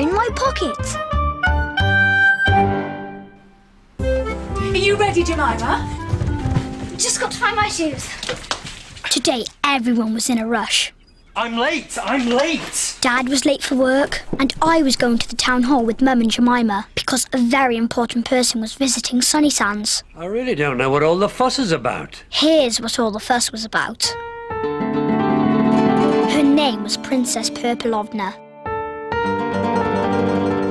in my pocket. Are you ready, Jemima? Just got to find my shoes. Today, everyone was in a rush. I'm late. I'm late. Dad was late for work, and I was going to the town hall with Mum and Jemima because a very important person was visiting Sunny Sands. I really don't know what all the fuss is about. Here's what all the fuss was about. Her name was Princess Purpelovna.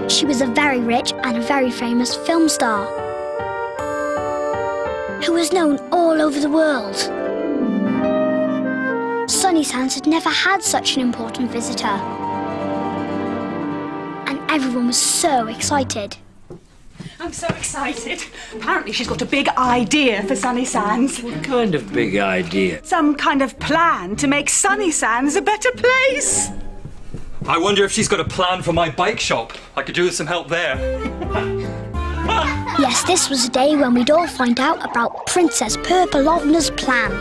She was a very rich and a very famous film star who was known all over the world. Sunny Sands had never had such an important visitor. And everyone was so excited. I'm so excited. Apparently, she's got a big idea for Sunny Sands. What kind of big idea? Some kind of plan to make Sunny Sands a better place. I wonder if she's got a plan for my bike shop. I could do with some help there. Yes, this was a day when we'd all find out about Princess Purpelovna's plan.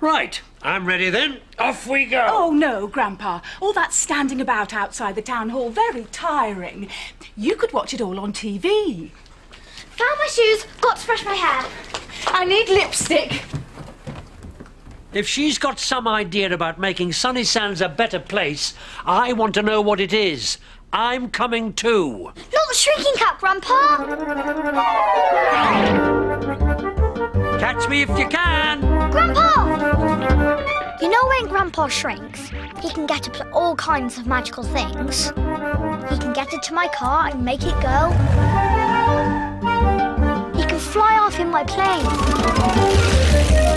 Right, I'm ready then. Off we go. Oh, no, Grandpa. All that standing about outside the town hall, very tiring. You could watch it all on TV. Found my shoes, got to brush my hair. I need lipstick. If she's got some idea about making Sunny Sands a better place, I want to know what it is. I'm coming too. Not the shrinking cap, Grandpa! Catch me if you can. Grandpa! You know when Grandpa shrinks, he can get up to all kinds of magical things. He can get into my car and make it go. He can fly off in my plane.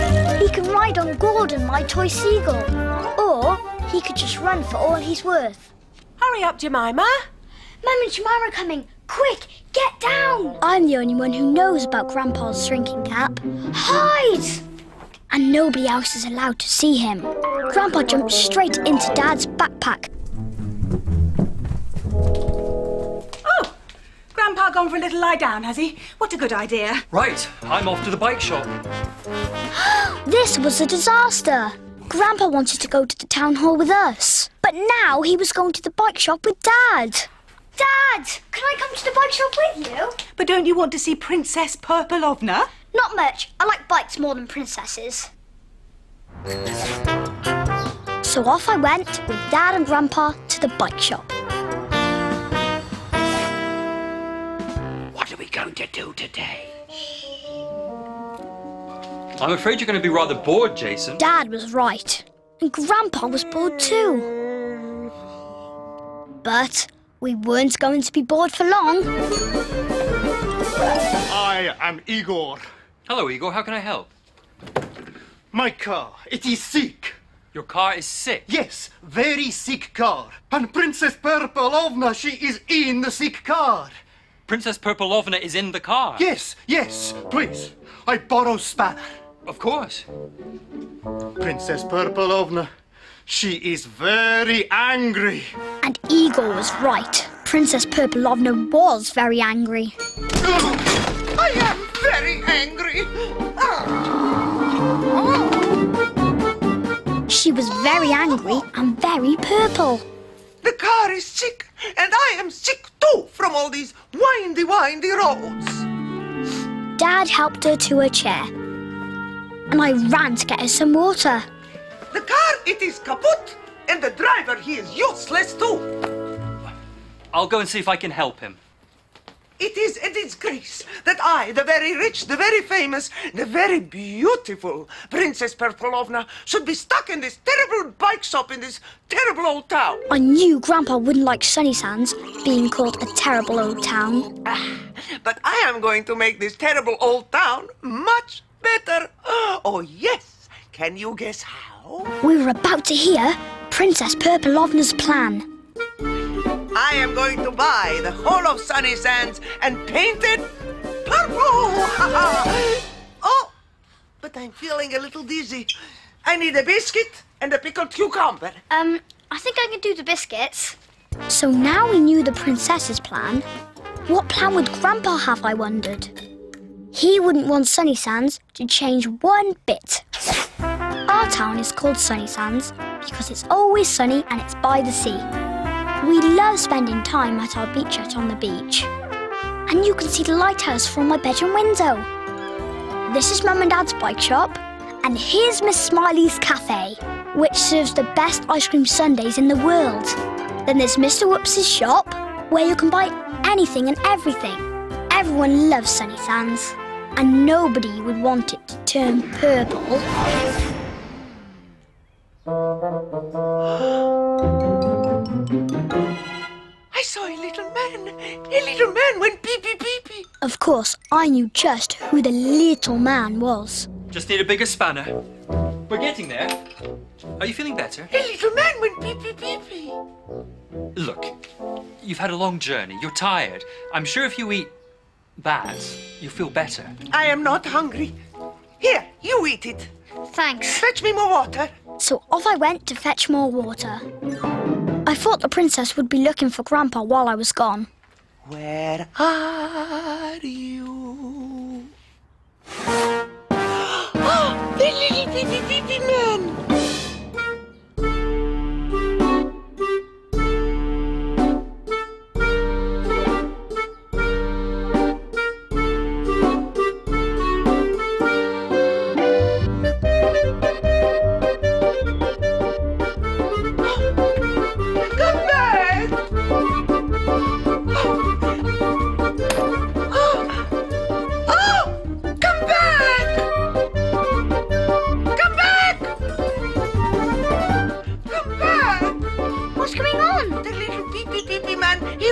He can ride on Gordon, my toy seagull. Or he could just run for all he's worth. Hurry up, Jemima. Mum and Jemima are coming. Quick, get down! I'm the only one who knows about Grandpa's shrinking cap. Hide! And nobody else is allowed to see him. Grandpa jumped straight into Dad's backpack. Grandpa gone for a little lie down, has he? What a good idea. Right, I'm off to the bike shop. This was a disaster. Grandpa wanted to go to the town hall with us. But now he was going to the bike shop with Dad. Dad, can I come to the bike shop with you? But don't you want to see Princess Purpelovna? Not much. I like bikes more than princesses. So off I went with Dad and Grandpa to the bike shop. Going to do today? I'm afraid you're going to be rather bored, Jason. Dad was right. And Grandpa was bored too. But we weren't going to be bored for long. I am Igor. Hello, Igor. How can I help? My car, it is sick. Your car is sick. Yes, very sick car. And Princess Purpelovna, she is in the sick car. Princess Purpelovna is in the car. Yes, yes, please. I borrow spanner. Of course. Princess Purpelovna, she is very angry. And Igor was right. Princess Purpelovna was very angry. I am very angry. She was very angry and very purple. The car is sick, and I am sick too from all these windy, windy roads. Dad helped her to a chair. And I ran to get her some water. The car, it is kaput, and the driver, he is useless too. I'll go and see if I can help him. It is a disgrace that I, the very rich, the very famous, the very beautiful Princess Purpelovna, should be stuck in this terrible bike shop in this terrible old town. I knew Grandpa wouldn't like Sunny Sands being called a terrible old town. Ah, But I am going to make this terrible old town much better. Oh, yes. Can you guess how? We were about to hear Princess Purpelovna's plan. I am going to buy the whole of Sunny Sands and paint it purple. oh, but I'm feeling a little dizzy. I need a biscuit and a pickled cucumber. Um, I think I can do the biscuits. So now we knew the princess's plan. What plan would Grandpa have, I wondered? He wouldn't want Sunny Sands to change one bit. Our town is called Sunny Sands because it's always sunny and it's by the sea. We love spending time at our beach hut on the beach. And you can see the lighthouse from my bedroom window. This is Mum and Dad's bike shop, and here's Miss Smiley's cafe, which serves the best ice cream sundaes in the world. Then there's Mr. Whoops's shop, where you can buy anything and everything. Everyone loves Sunny Sands, and nobody would want it to turn purple. I saw a little man. A little man went pee pee pee pee. Of course, I knew just who the little man was. Just need a bigger spanner. We're getting there. Are you feeling better? A little man went pee pee pee pee. Look, you've had a long journey. You're tired. I'm sure if you eat that, you'll feel better. I am not hungry. Here, you eat it. Thanks. Fetch me more water. So off I went to fetch more water. I thought the princess would be looking for Grandpa while I was gone. Where are you?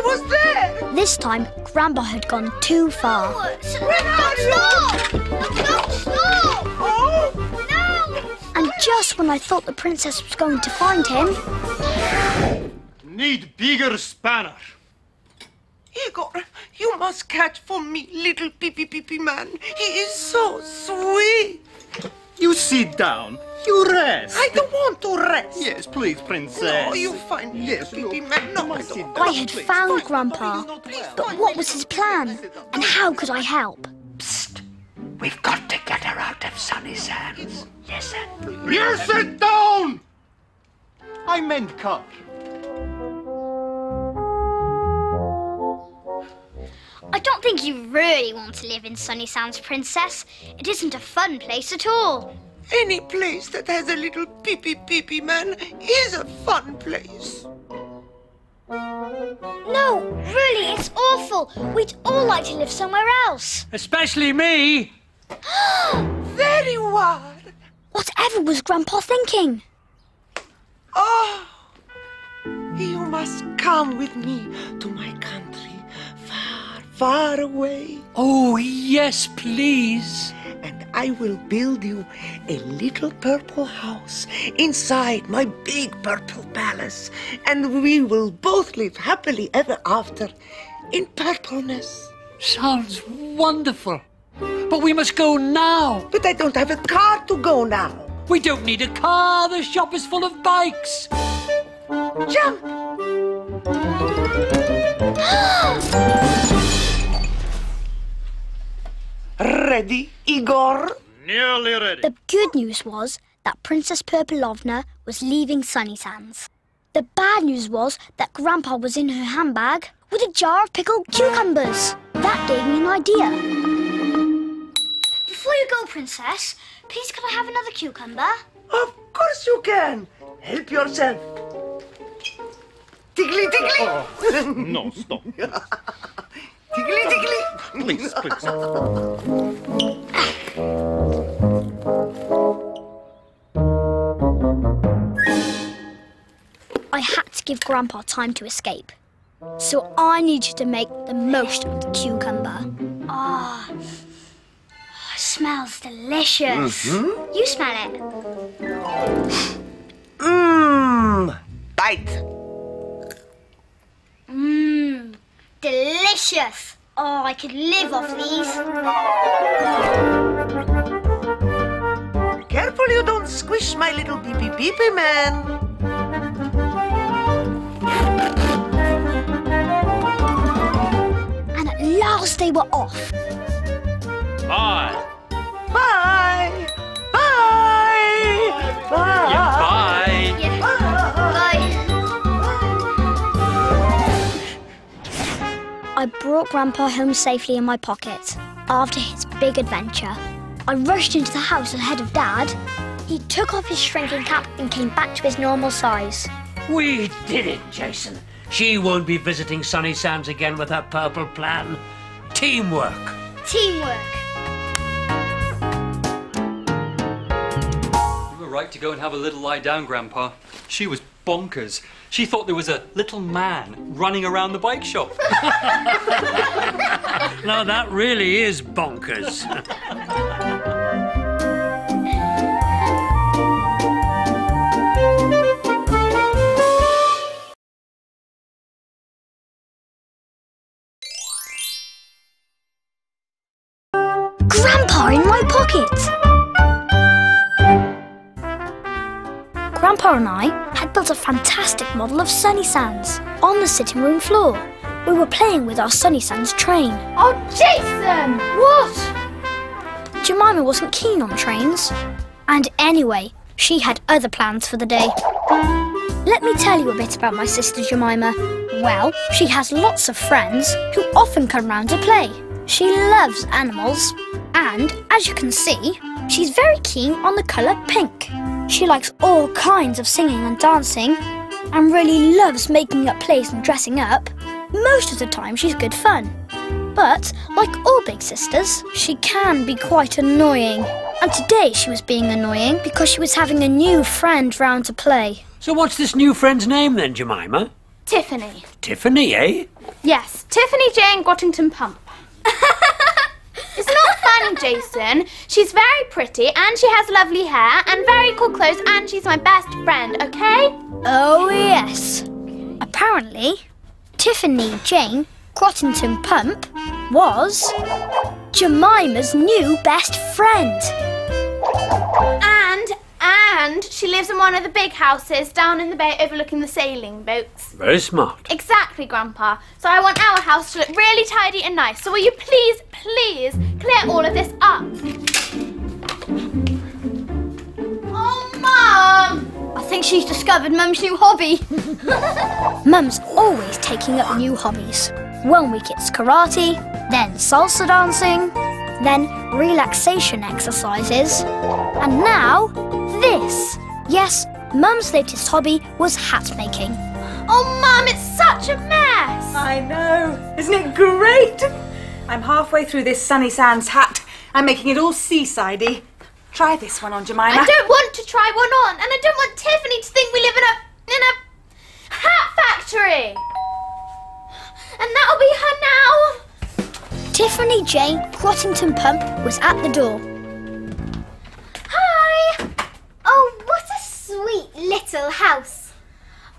Pee was there! This time, Grandpa had gone too far. Where are you? Don't stop! Oh! And just when I thought the princess was going to find him, Need bigger spanner. Igor, you must catch for me little pee pee pee pee man. He is so sweet. You sit down. You rest. I don't want to rest. Yes, please, princess. No, you find me. Yes, little look. pee pee man. No, I sit don't. down. I had please. found Fine. Grandpa. But But well. what was his plan? And how could I help? Psst. We've got to get her out of Sunny Sands. Listen. You sit down! I meant car. I don't think you really want to live in Sunny Sands, Princess. It isn't a fun place at all. Any place that has a little pee pee pee pee man is a fun place. No, really, it's awful. We'd all like to live somewhere else. Especially me. Very wild. Whatever was Grandpa thinking? Oh, you must come with me to my country, far, far away. Oh, yes, please. And I will build you a little purple house inside my big purple palace. And we will both live happily ever after in purpleness. Sounds wonderful. But we must go now. But I don't have a car to go now. We don't need a car. The shop is full of bikes. Jump! Ready, Igor? Nearly ready. The good news was that Princess Purpelovna was leaving Sunny Sands. The bad news was that Grandpa was in her handbag with a jar of pickled cucumbers. That gave me an idea. Before you go, Princess, please can I have another cucumber? Of course you can. Help yourself. Tiggly, tiggly. Oh, no, stop. Tiggly, tiggly. Please, please. I had to give Grandpa time to escape. So I needed to make the most of the cucumber. Ah, smells delicious. You smell it. Mmm. Bite. Mmm, delicious. Oh, I could live off these. Careful you don't squish my little pee pee pee man. And at last they were off. Bye. Bye. Bye. Bye. Yeah, bye. I brought Grandpa home safely in my pocket after his big adventure. I rushed into the house ahead of Dad. He took off his shrinking cap and came back to his normal size. We did it, Jason. She won't be visiting Sunny Sands again with her purple plan. Teamwork. Teamwork. You were right to go and have a little lie down, Grandpa. She was bonkers. She thought there was a little man running around the bike shop. Now that really is bonkers. Grandpa and I had built a fantastic model of Sunny Sands on the sitting room floor. We were playing with our Sunny Sands train. Oh, Jason! What? Jemima wasn't keen on trains. And anyway, she had other plans for the day. Let me tell you a bit about my sister Jemima. Well, she has lots of friends who often come round to play. She loves animals, and as you can see, she's very keen on the colour pink. She likes all kinds of singing and dancing, and really loves making up plays and dressing up. Most of the time, she's good fun. But, like all big sisters, she can be quite annoying. And today she was being annoying because she was having a new friend round to play. so what's this new friend's name then, Jemima? Tiffany. Tiffany, eh? Yes, Tiffany Jayne Grottington Pump. it's not Jason. She's very pretty and she has lovely hair and very cool clothes and she's my best friend, okay? Oh, yes. Apparently, Tiffany Jayne Grottington Pump was Jemima's new best friend. And, and she lives in one of the big houses down in the bay overlooking the sailing boats. Very smart. Exactly, Grandpa. So I want our house to look really tidy and nice. So will you please, please clear all of this up? Oh, Mum! I think she's discovered Mum's new hobby. Mum's always taking up new hobbies. One week it's karate, then salsa dancing, then relaxation exercises, and now this. Yes, Mum's latest hobby was hat making. Oh, Mum, it's such a mess! I know. Isn't it great? I'm halfway through this Sunny Sands hat. I'm making it all seasidey. Try this one on, Jemima. I don't want to try one on, and I don't want Tiffany to think we live in a in a hat factory. And that'll be her now. Tiffany Jayne Grottington Pump was at the door. Hi. Oh, what a sweet little house.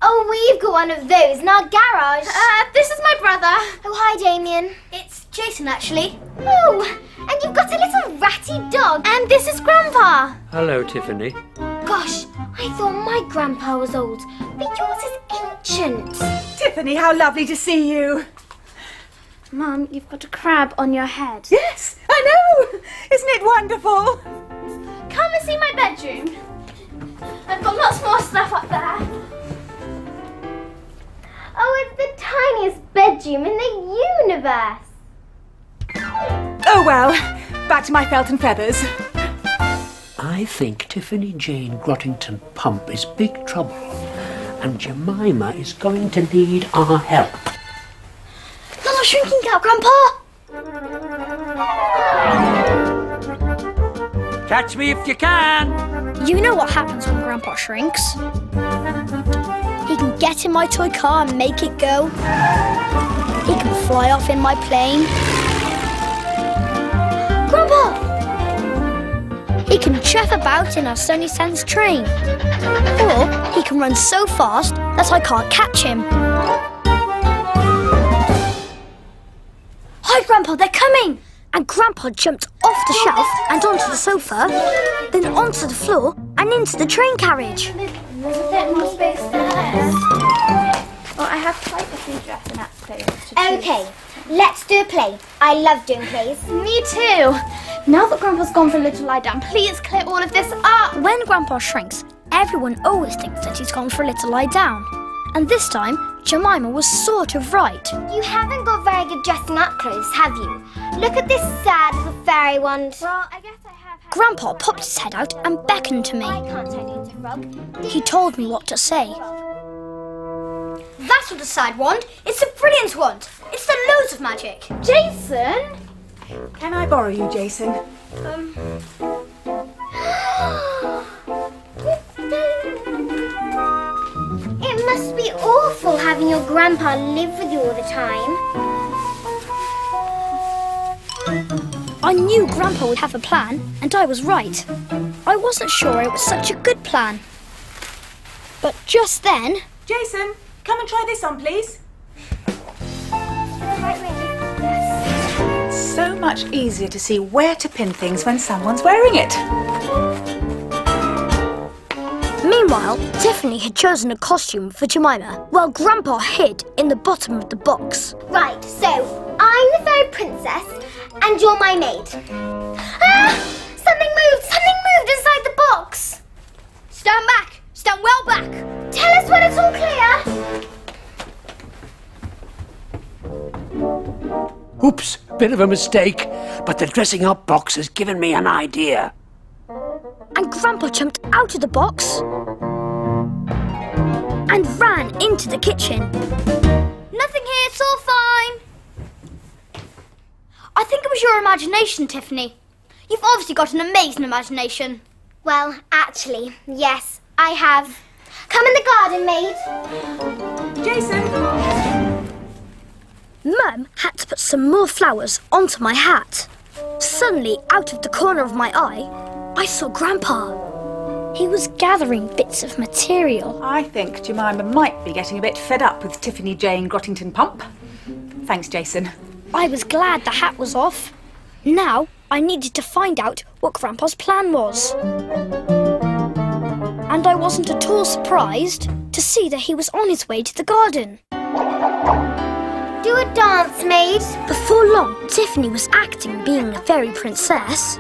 Oh, we've got one of those in our garage. Uh, this is my brother. oh, hi, Damien. It's Jason, actually. Oh, and you've got a little ratty dog. And this is Grandpa. Hello, Tiffany. Gosh, I thought my grandpa was old, but yours is ancient. Tiffany, how lovely to see you. Mum, you've got a crab on your head. Yes, I know. Isn't it wonderful? Come and see my bedroom. I've got lots more stuff up there. Oh, it's the tiniest bedroom in the universe. Oh well, back to my felt and feathers. I think Tiffany Jayne Grottington Pump is big trouble, and Jemima is going to need our help. Not a shrinking cap, Grandpa! Catch me if you can. You know what happens when Grandpa shrinks. He can get in my toy car and make it go. He can fly off in my plane. Can chuff about in our Sunny Sands train. Or he can run so fast that I can't catch him. Hi, Grandpa, they're coming! And Grandpa jumped off the shelf and onto the sofa, then onto the floor and into the train carriage. There's a bit more space there. Well, I have quite a few dressing up clothes to choose. Okay, let's do a play. I love doing plays. Me too. Now that Grandpa's gone for a little lie down, please clear all of this up. When Grandpa shrinks, everyone always thinks that he's gone for a little lie down. And this time, Jemima was sort of right. You haven't got very good dressing up clothes, have you? Look at this sad little fairy wand. Well, I guess I have. Grandpa popped his head out and beckoned to me. I can't turn into a frog. He told me what to say. That's not a sad wand. It's a brilliant wand. It's the loads of magic. Jason? Can I borrow you, Jason? Um. It must be awful having your grandpa live with you all the time. I knew Grandpa would have a plan, and I was right. I wasn't sure it was such a good plan. But just then, Jason, come and try this on, please. Yes. So much easier to see where to pin things when someone's wearing it. meanwhile, Tiffany had chosen a costume for Jemima, while Grandpa hid in the bottom of the box. Right, so I'm the fairy princess and you're my maid. Ah! Something moved! Something moved inside the box! Stand back. Stand well back. Tell us when it's all clear! Oops, bit of a mistake, but the dressing up box has given me an idea. And Grandpa jumped out of the box and ran into the kitchen. Nothing here. It's all fine. I think it was your imagination, Tiffany. You've obviously got an amazing imagination. Well, actually, yes, I have. Come in the garden, maid. Jason, Mum had to put some more flowers onto my hat. Suddenly, out of the corner of my eye, I saw Grandpa. He was gathering bits of material. I think Jemima might be getting a bit fed up with Tiffany Jayne Grottington Pump. Thanks, Jason. I was glad the hat was off. Now I needed to find out what Grandpa's plan was. Wasn't at all surprised to see that he was on his way to the garden. Do a dance, maid. Before long, Tiffany was acting being a fairy princess.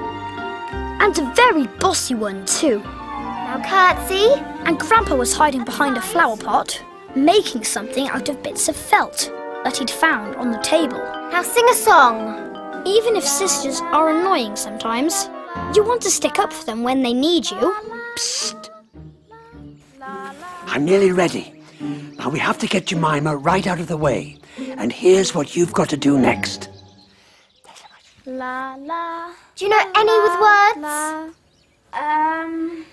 And a very bossy one, too. Now curtsy. And Grandpa was hiding behind a flower pot, making something out of bits of felt that he'd found on the table. Now sing a song. Even if sisters are annoying sometimes, you want to stick up for them when they need you. Psst. I'm nearly ready. Now we have to get Jemima right out of the way. And here's what you've got to do next. La la. Do you know any with words? Um.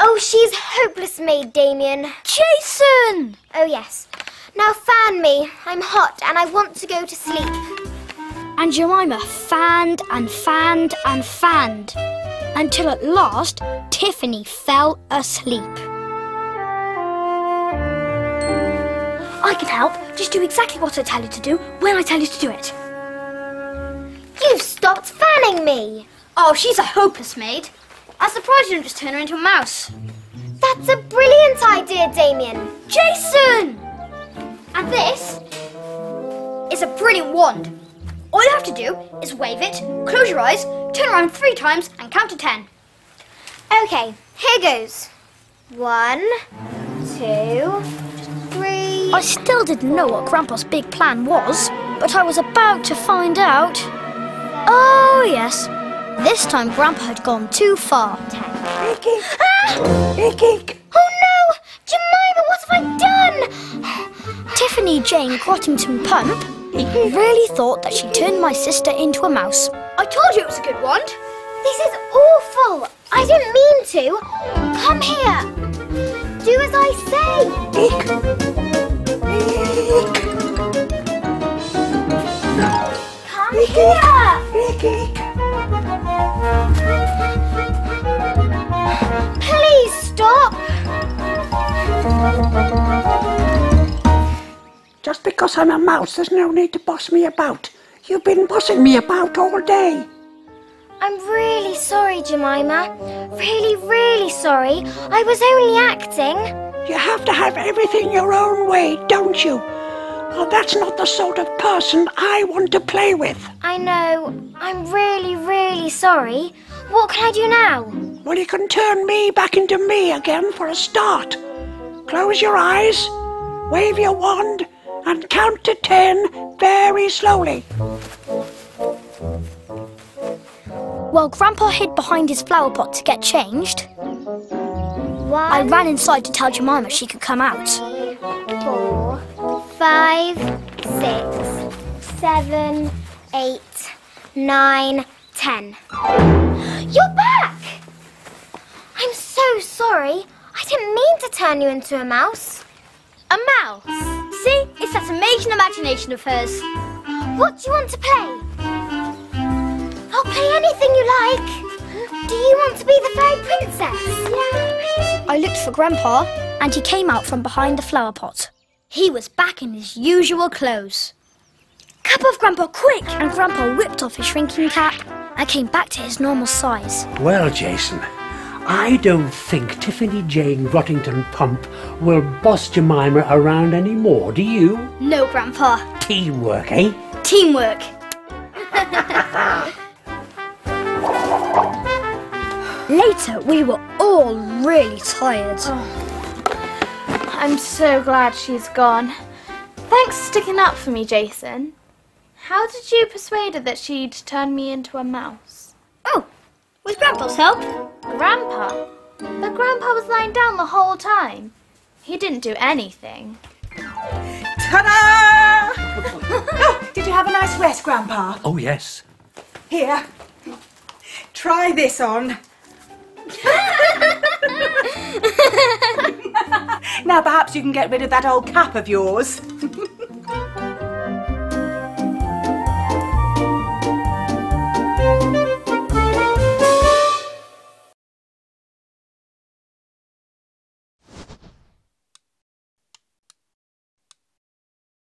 Oh, she's hopeless maid, Damien. Jason! Oh, yes. Now fan me. I'm hot and I want to go to sleep. And Jemima fanned and fanned and fanned until at last Tiffany fell asleep. I can help. Just do exactly what I tell you to do when I tell you to do it. You've stopped fanning me. Oh, she's a hopeless maid. I'm surprised you didn't just turn her into a mouse. That's a brilliant idea, Damien. Jason! And this is a brilliant wand. All you have to do is wave it, close your eyes, turn around three times, and count to ten. Okay, here goes. One, two. I still didn't know what Grandpa's big plan was, but I was about to find out. Oh, yes. This time Grandpa had gone too far. Ah! Oh no! Jemima, what have I done? Tiffany Jayne Grottington Pump really thought that she turned my sister into a mouse. I told you it was a good wand. This is awful. I didn't mean to. Come here. Do as I say. Come Just because I'm a mouse, there's no need to boss me about. You've been bossing me about all day. I'm really sorry, Jemima. Really, really sorry. I was only acting. You have to have everything your own way, don't you? Well, that's not the sort of person I want to play with. I know. I'm really, really sorry. What can I do now? Well, you can turn me back into me again for a start. Close your eyes wave your wand and count to ten very slowly. While Grandpa hid behind his flower pot to get changed, I ran inside to tell Jemima she could come out. four, five, six, seven, eight, nine, ten. You're back! I'm so sorry. I didn't mean to turn you into a mouse. A mouse. See? It's that amazing imagination of hers. What do you want to play? I'll play anything you like. Do you want to be the fairy princess? I looked for Grandpa, and he came out from behind the flower pot. He was back in his usual clothes. Cap off, Grandpa, quick! And Grandpa whipped off his shrinking cap and came back to his normal size. Well, Jason, I don't think Tiffany Jayne Grottington Pump will boss Jemima around any more, do you? No, Grandpa. Teamwork, eh? Teamwork. Later, we were all really tired. I'm so glad she's gone. Thanks for sticking up for me, Jason. How did you persuade her that she'd turn me into a mouse? With Grandpa's help? Grandpa? But Grandpa was lying down the whole time. He didn't do anything. Ta-da! oh, did you have a nice rest, Grandpa? Oh, yes. Here. Try this on. now perhaps you can get rid of that old cap of yours.